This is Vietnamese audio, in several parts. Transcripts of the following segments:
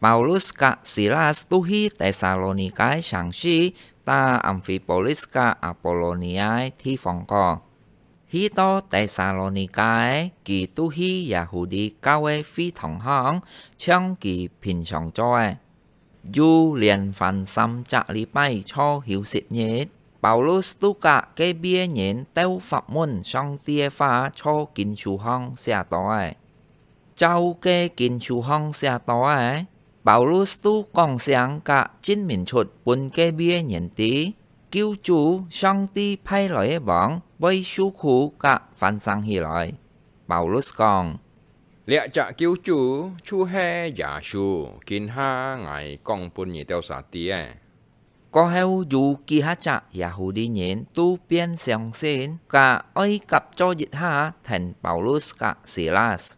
เปาลุสกะศิลาสตุฮีเตซาโลนิกาชังชีตาอัมฟิโปลิสกับอโปโลนียที่ฟองกอฮิโตเตซาโลนิกายกีตุฮียาฮูดีก้าเวฟีทองห้องช่องกีพินชองจ้อยยูเลียนฟันซ้ำจะลีไปชอหิวสิทเยตเปาลุสตุกะเกเบียเย็นเต้าฝับมุนช่องเตียฟ้าโชกินชูห้องเสียต่อยเจ้าเกกินชูห้องเสียต่อย tỏ ấy. Châu cái kinh chủ hong xe tỏ ấy. Paulus tu còn sáng cả chính mình chuột bốn cái bia nhện tí. Cứu chủ sang ti phai lại bọn với su khu cả phản sang hi lại. Paulus còn. Lệ trả cứu chủ, chú he giả su, kinh ha ngài con bốn nhị tiêu xả tía. Có heo dù kỳ hát chạ Yahudi nhện tu biên sáng xin cả ơi cặp cho dịch ha thành Paulus cả Silas.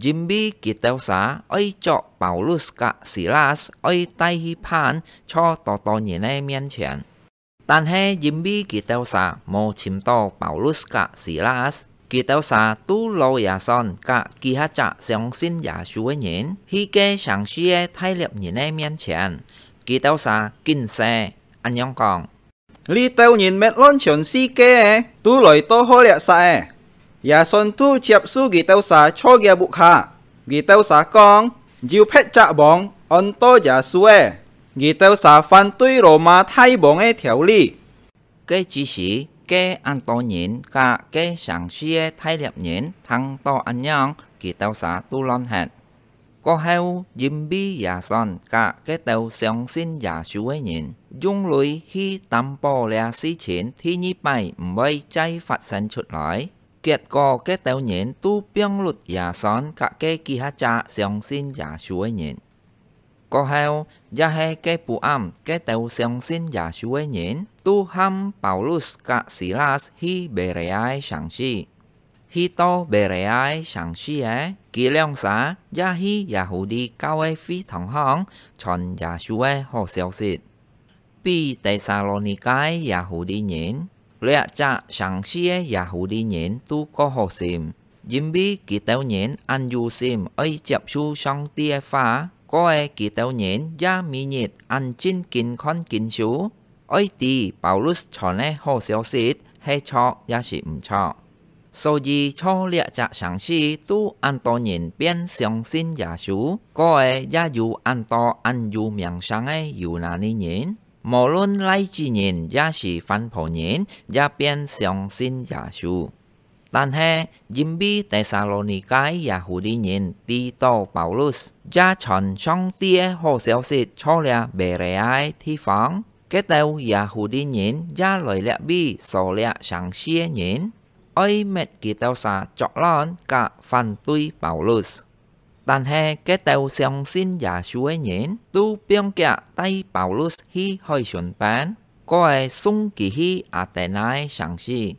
Jimmy kỳ tèo cho Paulus cả Silas ơi tai hi pan cho tò tò nhỉ này miên chuyển. Tàn hệ Jimmy kỳ tèo xá mô chìm tò Paulus cả Silas kỳ tu lô yà son cả kỳ hát chạ sống xin yà chúa nhến hi kê sáng xìa thay liệp nhỉ này miên chuyển. Kỳ tèo xá kinh xe, anh nhong còn. Lý nhìn mệt lon chuẩn si kê tu lời tô hô liạ xa Dạ ya son tu chiap su gi tao sa cho gà bu kha. Gi tao sa con jiu phép cha bong, on to ya dạ sue. Gi kỳ tao xa phản tuy rổ mà thay bóng e theo li. cái chỉ sĩ cái an to nhìn cả cái sáng xuyê e thay liệp nhìn thằng to anh nhong gi tao sa tu lon hẹn có heo dìm bi giả son cả cái tàu sáng xin giả chú ấy nhìn dung lùi khi tầm bò lẻ si chiến thì nhí bay mới cháy phát sinh chút lại kết có cái tàu nhìn tu biếng lụt giả son cả cái kỳ hát cha sáng xin giả chú nhện. Có heo giả he cái bù am cái tàu sáng xin giả chú nhện. Tu ham Paulus, cả Silas, hi Bereai sang si hi to Bereai sang si ấy kỳ lương xã giả hi Yahudi cao ấy phi thằng hong chọn giả chú ấy hồ xeo xịt bi Thessalonica Yahudi nhìn lệ lựa chọn sáng sẻ đi nhện tu có hồ sim. Dìm bi kỳ tàu nhện ăn dù sim ấy chập su song tia pha có e ai kỳ tàu nhện gia mi nhiệt ăn chín kín con kín sú. Ấy tì Paulus chọn nè hồ xéo xít hay cho ya sĩ 唔 cho. Sau khi cho lựa chọn sáng sẻ tu ăn to nhện biến sáng xin Yahsu, có e, ai ya dù ăn to ăn dù miệng sáng ấy dù nà ni nhện. 无论来之人也是反破人，也变相信耶稣。但系因为第撒罗尼迦耶胡啲人知道保罗斯，也传上啲好消息出了别嘅地方。cái tàu Yahudi nhìn ra lời lẽ bi sổ lẽ sáng xia nhìn ơi mệt kỳ tàu xa chọc lon cả phần tuy bảo lus 但系cái tàu相信耶稣嘅人都变嘅带保罗去开船班，个系送佢去阿特奈上市。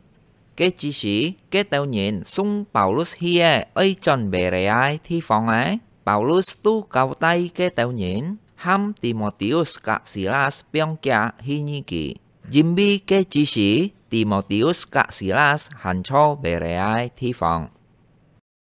cái chỉ sĩ cái tàu nhìn送保罗去嘅爱准备嚟地方嘅，保罗都交代cái tàu nhìn ham Timotheus cả Silas biang kia hi nhi kỳ. Jimmy cái chỉ sĩ Timotheus cả Silas hành cho Bereai thi phòng.